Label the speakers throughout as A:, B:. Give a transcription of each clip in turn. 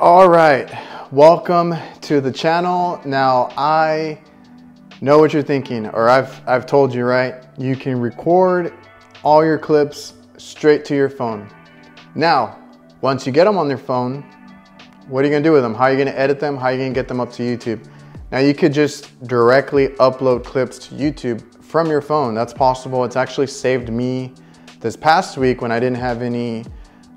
A: All right, welcome to the channel. Now I know what you're thinking, or I've, I've told you, right? You can record all your clips straight to your phone. Now, once you get them on your phone, what are you gonna do with them? How are you gonna edit them? How are you gonna get them up to YouTube? Now you could just directly upload clips to YouTube from your phone. That's possible. It's actually saved me this past week when I didn't have any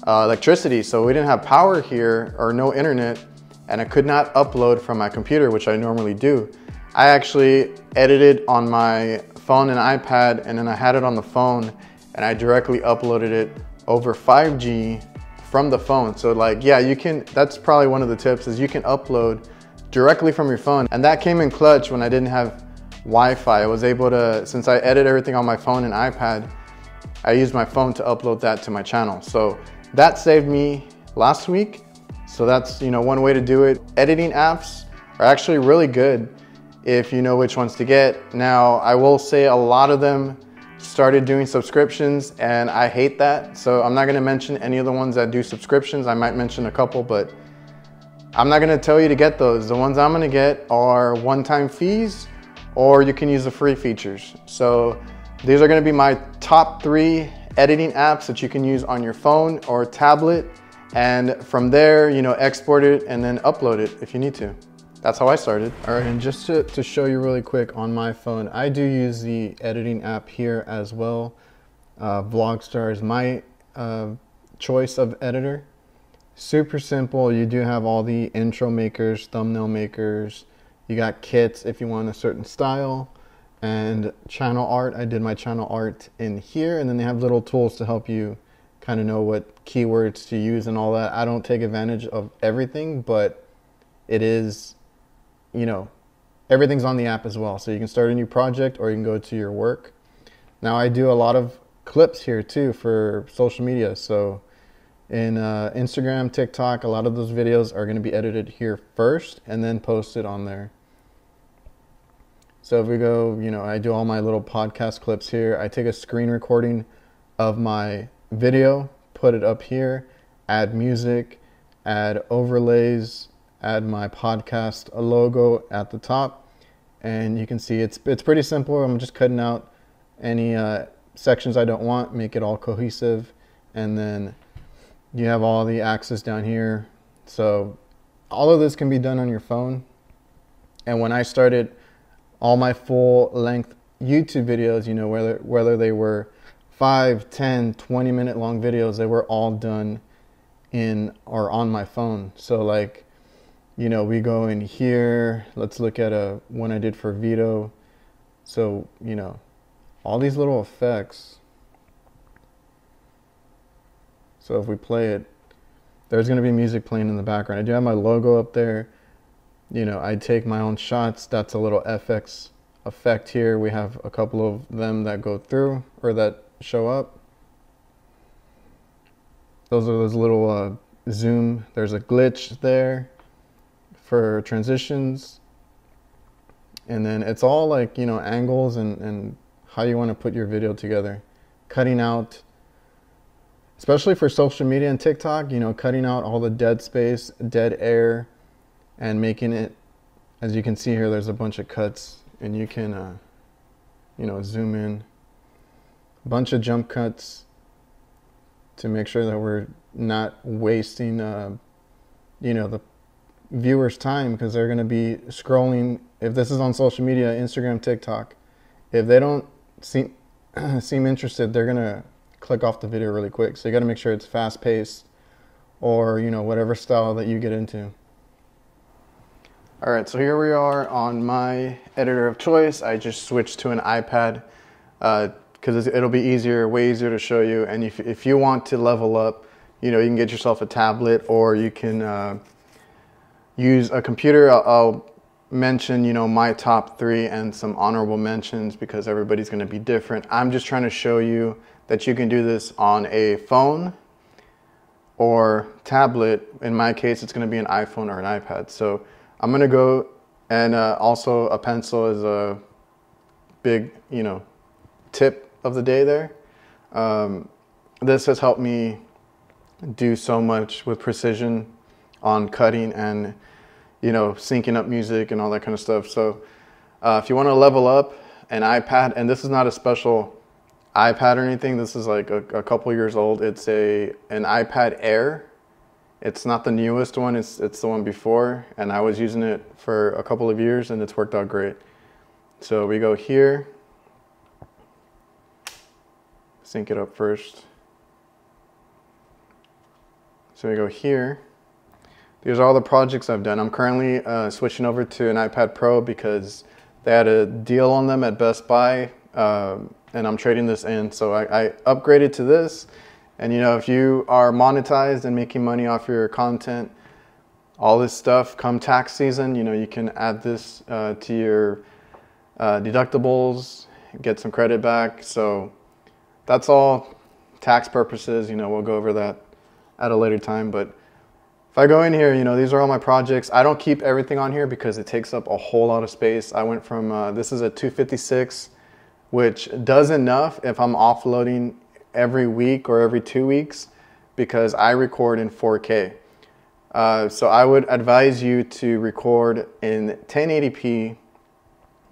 A: uh, electricity. So we didn't have power here or no internet and I could not upload from my computer, which I normally do. I actually edited on my phone and iPad and then I had it on the phone and I directly uploaded it over 5G from the phone. So like, yeah, you can, that's probably one of the tips is you can upload directly from your phone. And that came in clutch when I didn't have Wi-Fi. I was able to, since I edit everything on my phone and iPad, I used my phone to upload that to my channel. So that saved me last week. So that's you know one way to do it. Editing apps are actually really good if you know which ones to get. Now I will say a lot of them started doing subscriptions and I hate that. So I'm not gonna mention any of the ones that do subscriptions. I might mention a couple, but I'm not gonna tell you to get those. The ones I'm gonna get are one-time fees or you can use the free features. So these are gonna be my top three editing apps that you can use on your phone or tablet. And from there, you know, export it and then upload it if you need to. That's how I started. All right, and just to, to show you really quick on my phone, I do use the editing app here as well. Uh, Vlogstar is my uh, choice of editor. Super simple. You do have all the intro makers, thumbnail makers. You got kits if you want a certain style and channel art. I did my channel art in here and then they have little tools to help you kind of know what keywords to use and all that. I don't take advantage of everything, but it is, you know, everything's on the app as well. So you can start a new project or you can go to your work. Now I do a lot of clips here too for social media. So in uh, Instagram, TikTok, a lot of those videos are going to be edited here first and then posted on there. So if we go, you know, I do all my little podcast clips here. I take a screen recording of my video, put it up here, add music, add overlays, add my podcast logo at the top. And you can see it's, it's pretty simple. I'm just cutting out any uh, sections I don't want, make it all cohesive. And then you have all the access down here. So all of this can be done on your phone. And when I started all my full length YouTube videos, you know, whether, whether they were 5, 10, 20 minute long videos, they were all done in or on my phone. So like, you know, we go in here, let's look at a one I did for Vito. So, you know, all these little effects. So if we play it, there's going to be music playing in the background. I do have my logo up there you know, I take my own shots. That's a little FX effect here. We have a couple of them that go through or that show up. Those are those little uh, zoom. There's a glitch there for transitions. And then it's all like, you know, angles and, and how you want to put your video together. Cutting out, especially for social media and TikTok, you know, cutting out all the dead space, dead air, and making it, as you can see here, there's a bunch of cuts and you can, uh, you know, zoom in. A bunch of jump cuts to make sure that we're not wasting, uh, you know, the viewers' time because they're going to be scrolling. If this is on social media, Instagram, TikTok, if they don't seem seem interested, they're going to click off the video really quick. So you got to make sure it's fast paced or, you know, whatever style that you get into. All right, so here we are on my editor of choice. I just switched to an iPad because uh, it'll be easier, way easier to show you. And if, if you want to level up, you know, you can get yourself a tablet or you can uh, use a computer. I'll, I'll, mention, you know, my top three and some honorable mentions because everybody's gonna be different. I'm just trying to show you that you can do this on a phone or tablet. In my case, it's gonna be an iPhone or an iPad. So I'm gonna go and uh, also a pencil is a big, you know, tip of the day there. Um, this has helped me do so much with precision on cutting and you know syncing up music and all that kind of stuff. So uh, if you want to level up an iPad, and this is not a special iPad or anything. This is like a, a couple years old. It's a an iPad Air. It's not the newest one. It's it's the one before, and I was using it for a couple of years, and it's worked out great. So we go here. Sync it up first. So we go here. These are all the projects I've done. I'm currently uh, switching over to an iPad Pro because they had a deal on them at Best Buy. Um, and I'm trading this in. So I, I, upgraded to this. And you know, if you are monetized and making money off your content, all this stuff come tax season, you know, you can add this uh, to your uh, deductibles, get some credit back. So that's all tax purposes. You know, we'll go over that at a later time. But if I go in here, you know, these are all my projects. I don't keep everything on here because it takes up a whole lot of space. I went from, uh, this is a 256 which does enough if I'm offloading every week or every two weeks because I record in 4K. Uh, so I would advise you to record in 1080p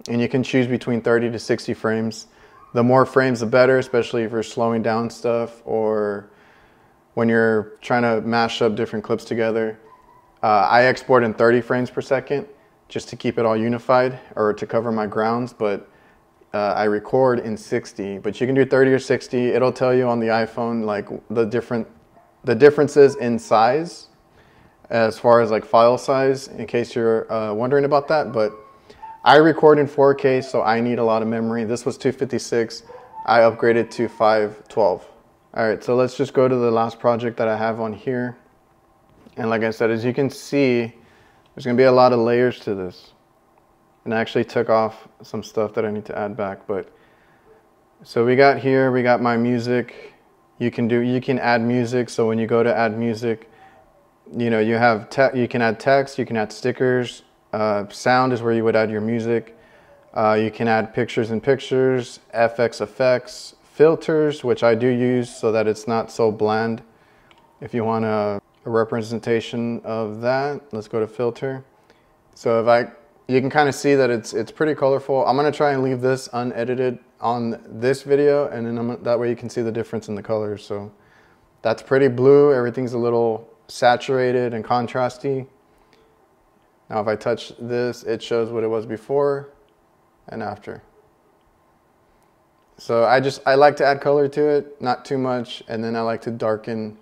A: and you can choose between 30 to 60 frames. The more frames, the better, especially if you're slowing down stuff or when you're trying to mash up different clips together. Uh, I export in 30 frames per second just to keep it all unified or to cover my grounds, but uh, I record in 60, but you can do 30 or 60. It'll tell you on the iPhone like the different the differences in size as far as like file size in case you're uh, wondering about that. But I record in 4K, so I need a lot of memory. This was 256. I upgraded to 512. All right, so let's just go to the last project that I have on here. And like I said, as you can see, there's gonna be a lot of layers to this and I actually took off some stuff that I need to add back. But so we got here, we got my music. You can do, you can add music. So when you go to add music, you know, you have, te- you can add text, you can add stickers. Uh, sound is where you would add your music. Uh, you can add pictures in pictures, FX effects, filters, which I do use so that it's not so bland. If you want a, a representation of that, let's go to filter. So if I you can kind of see that it's it's pretty colorful. I'm gonna try and leave this unedited on this video and then I'm, that way you can see the difference in the colors. So that's pretty blue. Everything's a little saturated and contrasty. Now if I touch this, it shows what it was before and after. So I just, I like to add color to it, not too much. And then I like to darken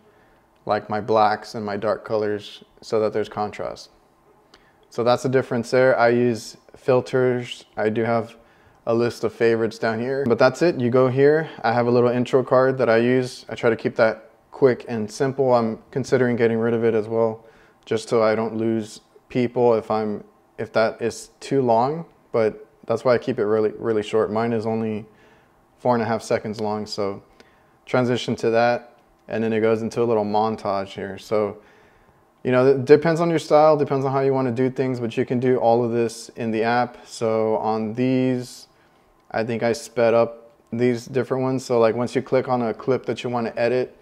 A: like my blacks and my dark colors so that there's contrast. So that's the difference there. I use filters. I do have a list of favorites down here, but that's it. You go here. I have a little intro card that I use. I try to keep that quick and simple. I'm considering getting rid of it as well, just so I don't lose people if I'm if that is too long. But that's why I keep it really really short. Mine is only four and a half seconds long. So transition to that, and then it goes into a little montage here. So you know, it depends on your style, depends on how you want to do things, but you can do all of this in the app. So on these, I think I sped up these different ones. So like once you click on a clip that you want to edit,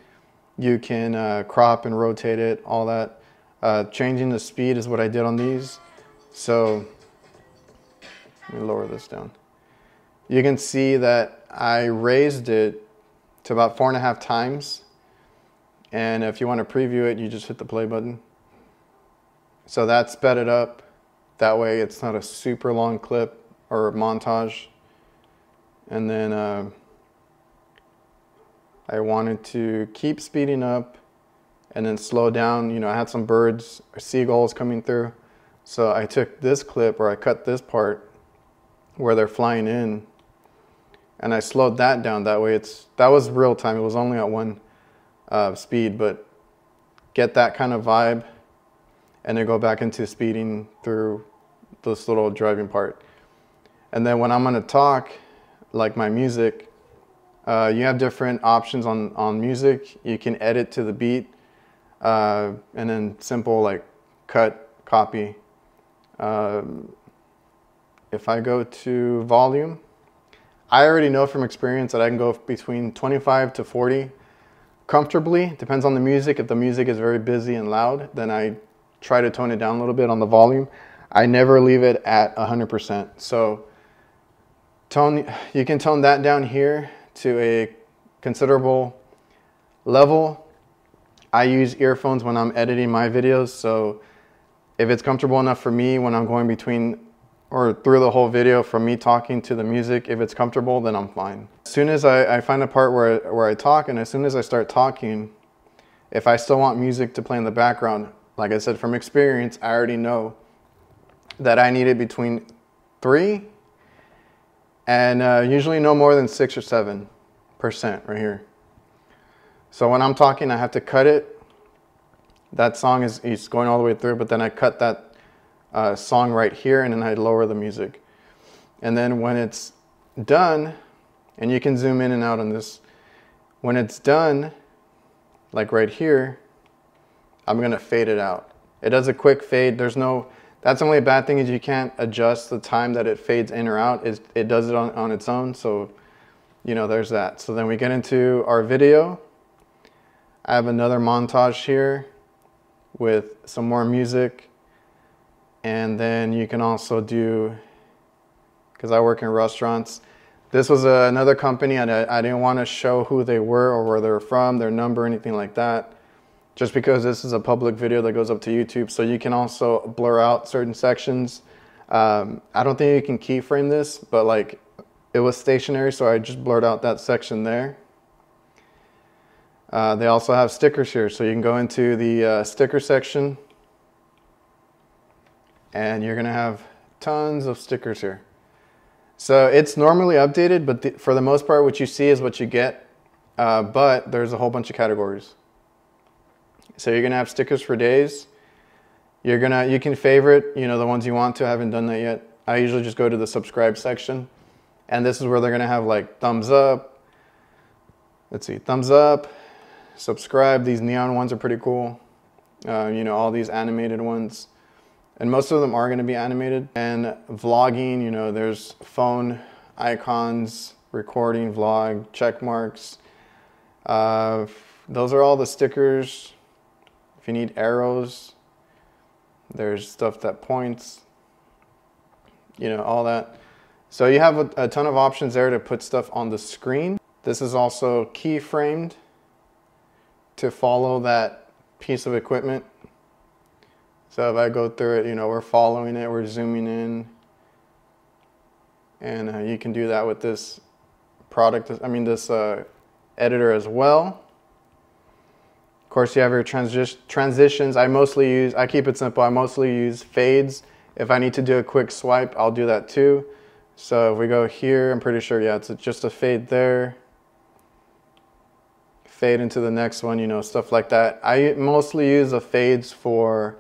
A: you can uh, crop and rotate it, all that. Uh, changing the speed is what I did on these. So let me lower this down. You can see that I raised it to about four and a half times. And if you want to preview it, you just hit the play button. So that sped it up. That way it's not a super long clip or montage. And then uh, I wanted to keep speeding up and then slow down. You know, I had some birds or seagulls coming through. So I took this clip or I cut this part where they're flying in and I slowed that down. That way it's, that was real time. It was only at one uh, speed, but get that kind of vibe and then go back into speeding through this little driving part. And then when I'm gonna talk, like my music, uh, you have different options on, on music. You can edit to the beat, uh, and then simple like cut, copy. Um, if I go to volume, I already know from experience that I can go between 25 to 40 comfortably. Depends on the music. If the music is very busy and loud, then I try to tone it down a little bit on the volume. I never leave it at 100%. So tone, you can tone that down here to a considerable level. I use earphones when I'm editing my videos. So if it's comfortable enough for me when I'm going between or through the whole video from me talking to the music, if it's comfortable, then I'm fine. As soon as I, I find a part where, where I talk and as soon as I start talking, if I still want music to play in the background, like I said, from experience, I already know that I need it between three and uh, usually no more than six or seven percent right here. So when I'm talking, I have to cut it. That song is, is going all the way through, but then I cut that uh, song right here and then I lower the music. And then when it's done, and you can zoom in and out on this, when it's done, like right here, I'm gonna fade it out. It does a quick fade. There's no, that's only bad thing is you can't adjust the time that it fades in or out. It, it does it on, on its own. So, you know, there's that. So then we get into our video. I have another montage here with some more music. And then you can also do, because I work in restaurants, this was a, another company and I, I didn't want to show who they were or where they're from, their number, anything like that just because this is a public video that goes up to YouTube. So you can also blur out certain sections. Um, I don't think you can keyframe this, but like it was stationary, so I just blurred out that section there. Uh, they also have stickers here, so you can go into the uh, sticker section and you're gonna have tons of stickers here. So it's normally updated, but for the most part, what you see is what you get, uh, but there's a whole bunch of categories. So you're gonna have stickers for days. You're gonna, you can favorite, you know, the ones you want to. I haven't done that yet. I usually just go to the subscribe section. And this is where they're gonna have like thumbs up. Let's see, thumbs up, subscribe. These neon ones are pretty cool. Uh, you know, all these animated ones. And most of them are gonna be animated. And vlogging, you know, there's phone icons, recording, vlog, check marks. Uh, those are all the stickers you need arrows, there's stuff that points, you know, all that. So you have a, a ton of options there to put stuff on the screen. This is also keyframed to follow that piece of equipment. So if I go through it, you know, we're following it, we're zooming in. And uh, you can do that with this product, I mean this uh, editor as well. Of course, you have your transi transitions. I mostly use, I keep it simple. I mostly use fades. If I need to do a quick swipe, I'll do that too. So if we go here, I'm pretty sure, yeah, it's just a fade there. Fade into the next one, you know, stuff like that. I mostly use the fades for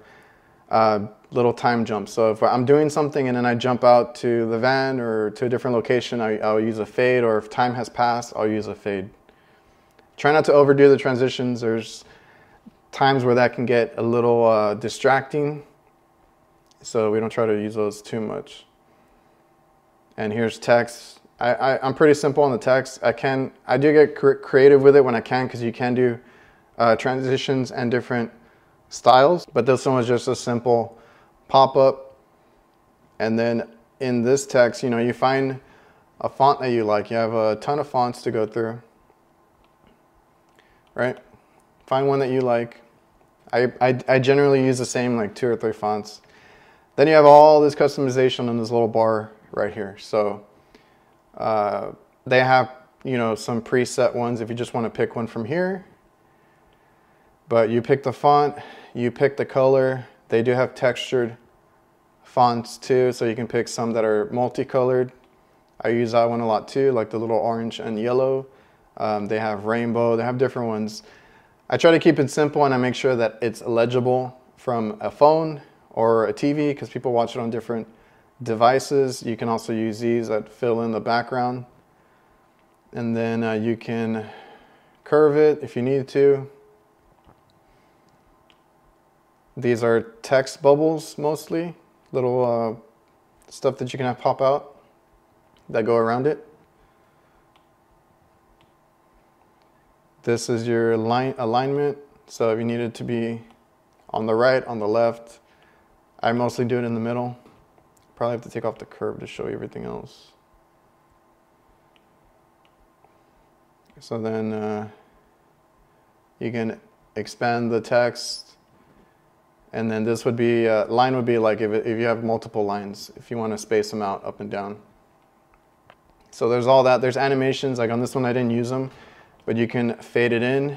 A: uh, little time jumps. So if I'm doing something and then I jump out to the van or to a different location, I, will use a fade, or if time has passed, I'll use a fade. Try not to overdo the transitions. There's times where that can get a little uh, distracting. So we don't try to use those too much. And here's text. I, I, am pretty simple on the text. I can, I do get cr creative with it when I can because you can do uh, transitions and different styles. But this one was just a simple pop-up. And then in this text, you know, you find a font that you like. You have a ton of fonts to go through, right? Find one that you like. I, I, I generally use the same like two or three fonts. Then you have all this customization in this little bar right here. So uh, they have, you know, some preset ones if you just want to pick one from here. But you pick the font, you pick the color. They do have textured fonts too, so you can pick some that are multicolored. I use that one a lot too, like the little orange and yellow. Um, they have rainbow, they have different ones. I try to keep it simple and I make sure that it's legible from a phone or a TV because people watch it on different devices. You can also use these that fill in the background. And then uh, you can curve it if you need to. These are text bubbles mostly, little uh, stuff that you can have pop out that go around it. This is your line alignment. So if you need it to be on the right, on the left. I mostly do it in the middle. Probably have to take off the curve to show you everything else. So then uh, you can expand the text. And then this would be, uh, line would be like if, if you have multiple lines, if you want to space them out up and down. So there's all that. There's animations, like on this one I didn't use them, but you can fade it in.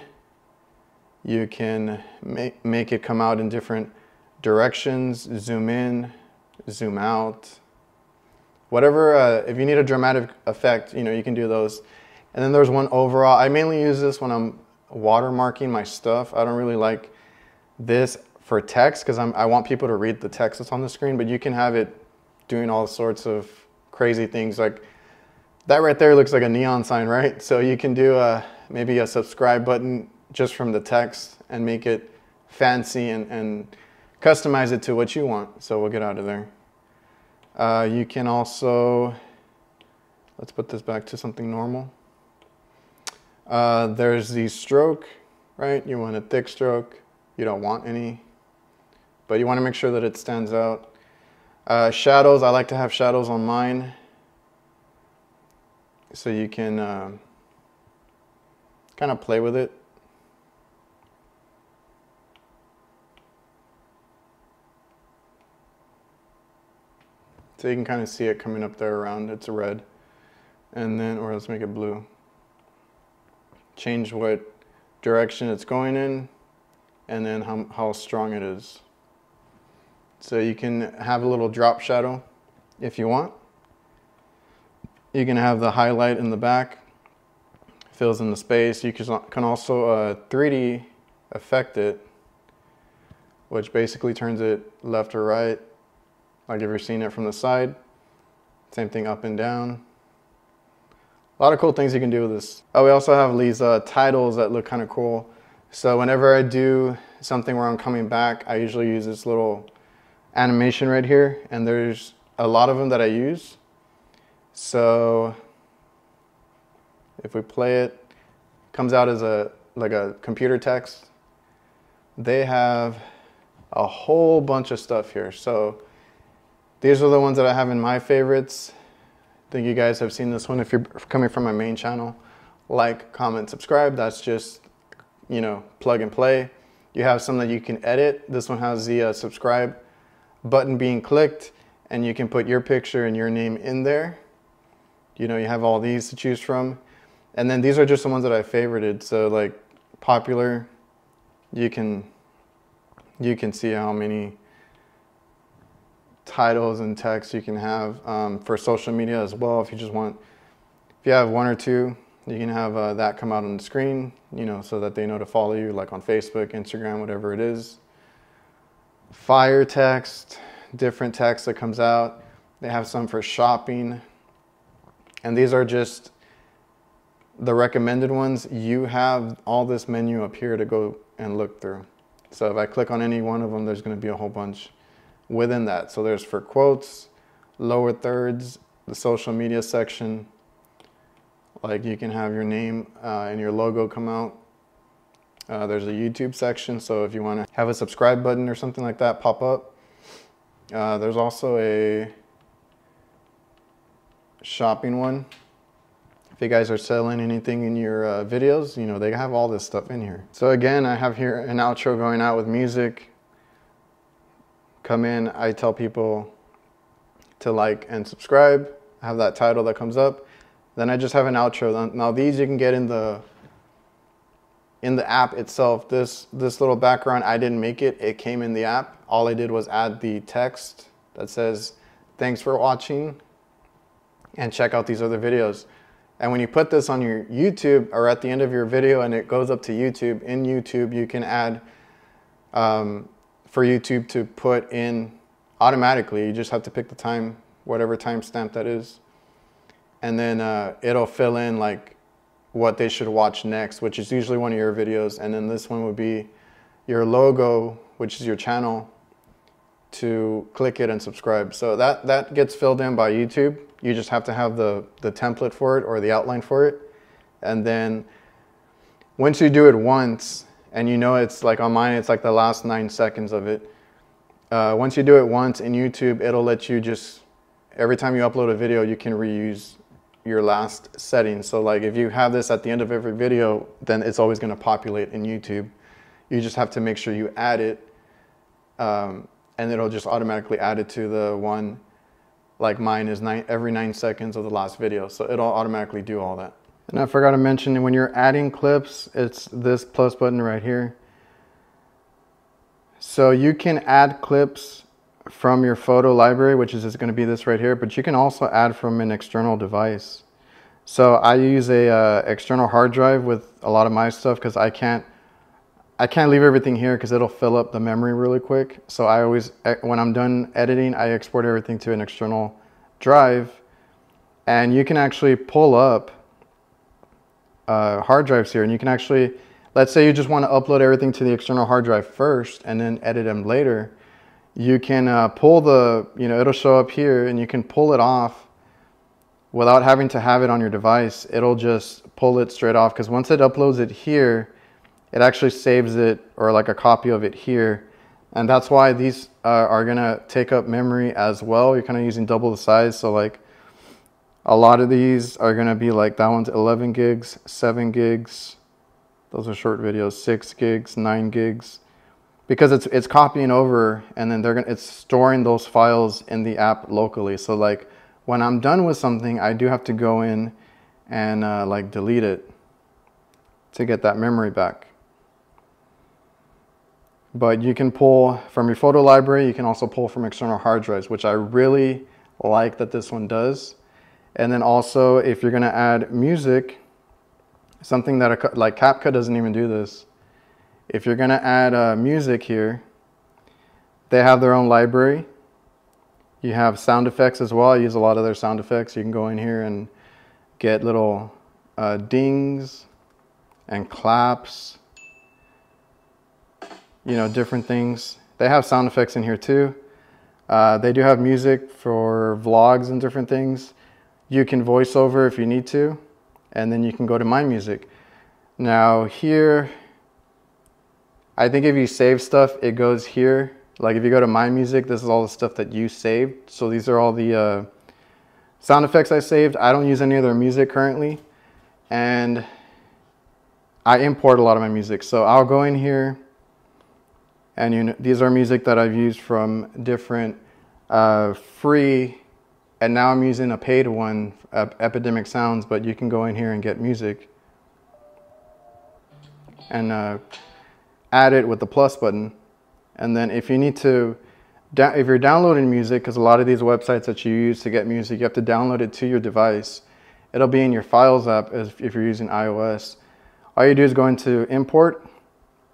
A: You can make, make it come out in different directions, zoom in, zoom out. Whatever, uh, if you need a dramatic effect, you know, you can do those. And then there's one overall. I mainly use this when I'm watermarking my stuff. I don't really like this for text because I want people to read the text that's on the screen, but you can have it doing all sorts of crazy things. Like that right there looks like a neon sign, right? So you can do a, maybe a subscribe button just from the text and make it fancy and, and customize it to what you want. So we'll get out of there. Uh, you can also, let's put this back to something normal. Uh, there's the stroke, right? You want a thick stroke. You don't want any, but you want to make sure that it stands out. Uh, shadows, I like to have shadows on mine. So you can uh, kind of play with it. So you can kind of see it coming up there around, it's a red. And then, or let's make it blue change what direction it's going in and then how, how strong it is. So you can have a little drop shadow if you want. You can have the highlight in the back, fills in the space. You can also uh, 3D affect it, which basically turns it left or right, like if you're seeing it from the side. Same thing up and down. A lot of cool things you can do with this. Oh, we also have these uh, titles that look kind of cool. So whenever I do something where I'm coming back, I usually use this little animation right here. And there's a lot of them that I use. So if we play it, comes out as a like a computer text. They have a whole bunch of stuff here. So these are the ones that I have in my favorites I think you guys have seen this one. If you're coming from my main channel, like, comment, subscribe. That's just, you know, plug and play. You have some that you can edit. This one has the uh, subscribe button being clicked and you can put your picture and your name in there. You know, you have all these to choose from. And then these are just the ones that I favorited. So like popular, you can, you can see how many titles and text you can have um, for social media as well. If you just want, if you have one or two, you can have uh, that come out on the screen, you know, so that they know to follow you, like on Facebook, Instagram, whatever it is. Fire text, different text that comes out. They have some for shopping. And these are just the recommended ones. You have all this menu up here to go and look through. So if I click on any one of them, there's going to be a whole bunch within that. So there's for quotes, lower thirds, the social media section, like you can have your name uh, and your logo come out. Uh, there's a YouTube section, so if you want to have a subscribe button or something like that pop up. Uh, there's also a shopping one. If you guys are selling anything in your uh, videos, you know, they have all this stuff in here. So again, I have here an outro going out with music come in, I tell people to like and subscribe, I have that title that comes up. Then I just have an outro. Now these you can get in the in the app itself. This this little background, I didn't make it. It came in the app. All I did was add the text that says, thanks for watching and check out these other videos. And when you put this on your YouTube or at the end of your video and it goes up to YouTube, in YouTube you can add um, for YouTube to put in automatically. You just have to pick the time, whatever timestamp that is. And then uh, it'll fill in like what they should watch next, which is usually one of your videos. And then this one would be your logo, which is your channel, to click it and subscribe. So that, that gets filled in by YouTube. You just have to have the, the template for it or the outline for it. And then once you do it once, and you know it's like on mine, it's like the last nine seconds of it. Uh, once you do it once in YouTube, it'll let you just, every time you upload a video, you can reuse your last setting. So like if you have this at the end of every video, then it's always gonna populate in YouTube. You just have to make sure you add it um, and it'll just automatically add it to the one like mine is nine, every nine seconds of the last video. So it'll automatically do all that. And I forgot to mention when you're adding clips, it's this plus button right here. So you can add clips from your photo library, which is going to be this right here, but you can also add from an external device. So I use a uh, external hard drive with a lot of my stuff because I can't I can't leave everything here because it'll fill up the memory really quick. So I always, eh, when I'm done editing, I export everything to an external drive and you can actually pull up uh, hard drives here and you can actually, let's say you just want to upload everything to the external hard drive first and then edit them later. You can uh, pull the, you know, it'll show up here and you can pull it off without having to have it on your device. It'll just pull it straight off because once it uploads it here, it actually saves it or like a copy of it here. And that's why these uh, are gonna take up memory as well. You're kind of using double the size. So like a lot of these are gonna be like that one's 11 gigs, seven gigs. Those are short videos, six gigs, nine gigs. Because it's, it's copying over and then they're gonna, it's storing those files in the app locally. So like when I'm done with something, I do have to go in and uh, like delete it to get that memory back. But you can pull from your photo library. You can also pull from external hard drives, which I really like that this one does. And then also, if you're going to add music, something that a, like CapCut doesn't even do this. If you're going to add uh, music here, they have their own library. You have sound effects as well. I use a lot of their sound effects. You can go in here and get little uh, dings and claps you know, different things. They have sound effects in here too. Uh, they do have music for vlogs and different things. You can voice over if you need to, and then you can go to My Music. Now here, I think if you save stuff, it goes here. Like if you go to My Music, this is all the stuff that you saved. So these are all the uh, sound effects I saved. I don't use any other music currently. And I import a lot of my music. So I'll go in here and you know, these are music that I've used from different uh, free, and now I'm using a paid one, uh, Epidemic Sounds, but you can go in here and get music and uh, add it with the plus button. And then if you need to, if you're downloading music, because a lot of these websites that you use to get music, you have to download it to your device. It'll be in your Files app if you're using iOS. All you do is go into Import,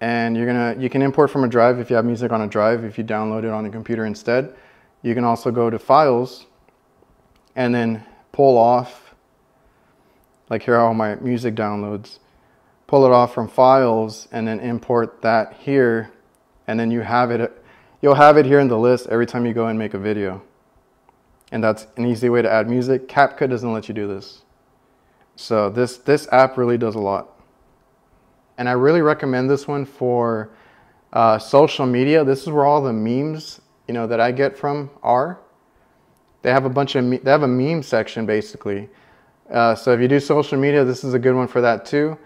A: and you're gonna you can import from a drive if you have music on a drive. If you download it on a computer instead you can also go to files and then pull off like here are all my music downloads. Pull it off from files and then import that here. And then you have it you'll have it here in the list every time you go and make a video. And that's an easy way to add music. CapCut doesn't let you do this. So this this app really does a lot and I really recommend this one for uh, social media. This is where all the memes, you know, that I get from are. They have a bunch of they have a meme section basically. Uh, so if you do social media, this is a good one for that too.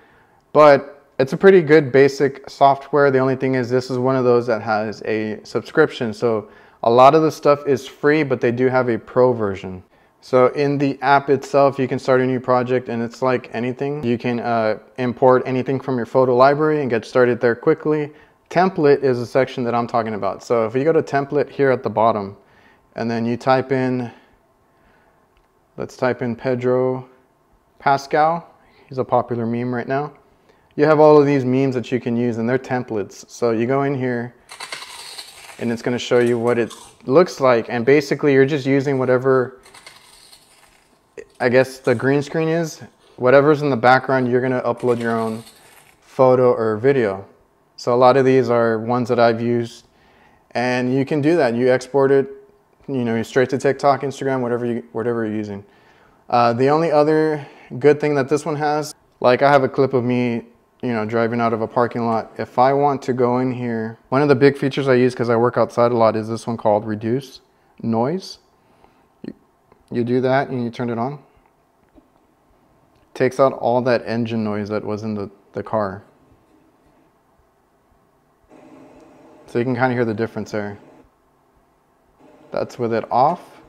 A: But it's a pretty good basic software. The only thing is this is one of those that has a subscription. So a lot of the stuff is free, but they do have a pro version. So in the app itself, you can start a new project and it's like anything. You can uh, import anything from your photo library and get started there quickly. Template is a section that I'm talking about. So if you go to template here at the bottom and then you type in, let's type in Pedro Pascal. He's a popular meme right now. You have all of these memes that you can use and they're templates. So you go in here and it's gonna show you what it looks like. And basically you're just using whatever I guess the green screen is whatever's in the background, you're to upload your own photo or video. So a lot of these are ones that I've used and you can do that. You export it, you know, straight to TikTok, Instagram, whatever, you, whatever you're using. Uh, the only other good thing that this one has, like I have a clip of me you know, driving out of a parking lot. If I want to go in here, one of the big features I use because I work outside a lot is this one called reduce noise. You, you do that and you turn it on. Takes out all that engine noise that was in the, the car. So you can kind of hear the difference there. That's with it off.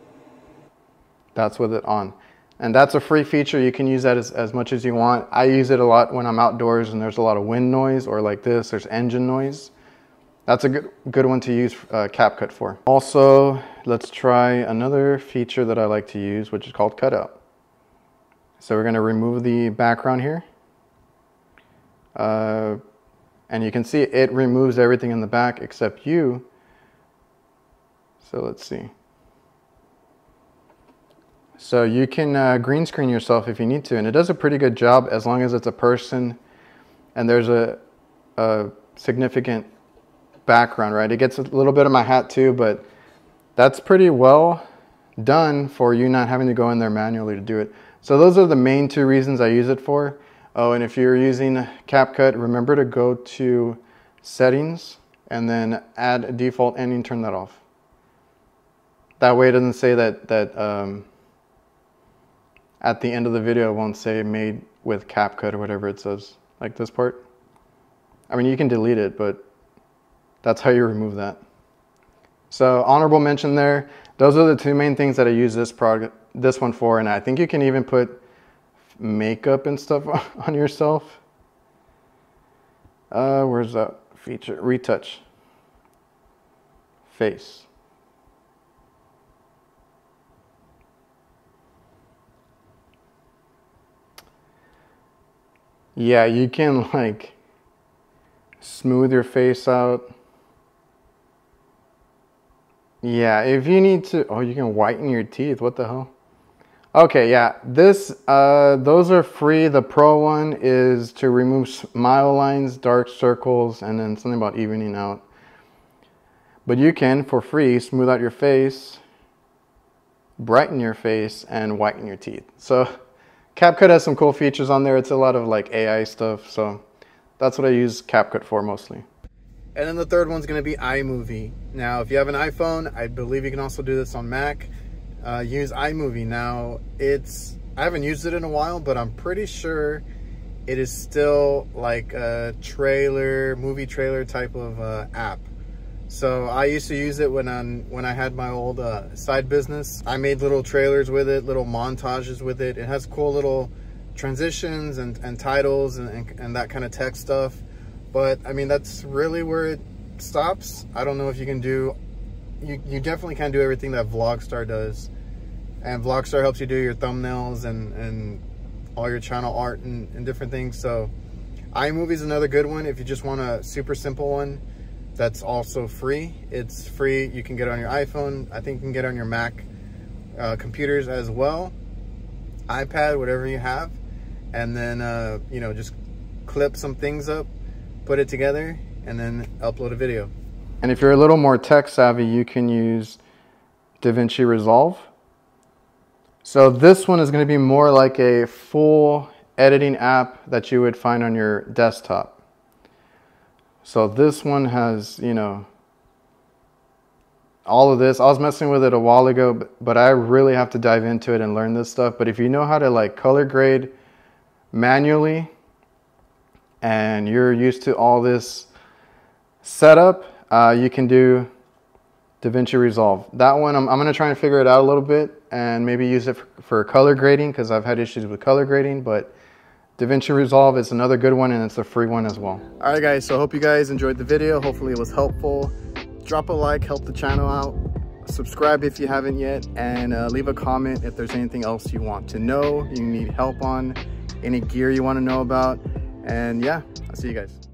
A: That's with it on. And that's a free feature. You can use that as, as much as you want. I use it a lot when I'm outdoors and there's a lot of wind noise or like this, there's engine noise. That's a good, good one to use uh, CapCut for. Also, let's try another feature that I like to use, which is called cutout. So we're gonna remove the background here. Uh, and you can see it removes everything in the back except you. So let's see. So you can uh, green screen yourself if you need to, and it does a pretty good job as long as it's a person and there's a, a significant background, right? It gets a little bit of my hat too, but that's pretty well done for you not having to go in there manually to do it. So those are the main two reasons I use it for. Oh, and if you're using CapCut, remember to go to settings and then add a default ending, turn that off. That way it doesn't say that, that um, at the end of the video it won't say made with CapCut or whatever it says, like this part. I mean, you can delete it, but that's how you remove that. So honorable mention there. Those are the two main things that I use this product, this one for, and I think you can even put makeup and stuff on yourself. Uh, where's that feature? Retouch. Face. Yeah, you can like smooth your face out. Yeah, if you need to, oh, you can whiten your teeth. What the hell? Okay, yeah, this, uh, those are free. The pro one is to remove smile lines, dark circles, and then something about evening out. But you can, for free, smooth out your face, brighten your face, and whiten your teeth. So CapCut has some cool features on there. It's a lot of like AI stuff. So that's what I use CapCut for mostly. And then the third one's gonna be iMovie. Now, if you have an iPhone, I believe you can also do this on Mac. Uh, use iMovie. Now, it's, I haven't used it in a while, but I'm pretty sure it is still like a trailer, movie trailer type of uh, app. So I used to use it when I when I had my old uh, side business. I made little trailers with it, little montages with it. It has cool little transitions and, and titles and, and, and that kind of tech stuff. But I mean, that's really where it stops. I don't know if you can do, you, you definitely can't do everything that Vlogstar does. And Vlogstar helps you do your thumbnails and, and all your channel art and, and different things. So iMovie is another good one if you just want a super simple one that's also free. It's free. You can get it on your iPhone. I think you can get it on your Mac uh, computers as well. iPad, whatever you have. And then, uh, you know, just clip some things up put it together, and then upload a video. And if you're a little more tech savvy, you can use DaVinci Resolve. So this one is going to be more like a full editing app that you would find on your desktop. So this one has, you know, all of this. I was messing with it a while ago, but I really have to dive into it and learn this stuff. But if you know how to like color grade manually, and you're used to all this setup, uh, you can do DaVinci Resolve. That one, I'm, I'm going to try and figure it out a little bit and maybe use it for, color grading because I've had issues with color grading, but DaVinci Resolve is another good one and it's a free one as well. All right, guys, so I hope you guys enjoyed the video. Hopefully it was helpful. Drop a like, help the channel out. Subscribe if you haven't yet, and uh, leave a comment if there's anything else you want to know, you need help on, any gear you want to know about. And yeah, I'll see you guys.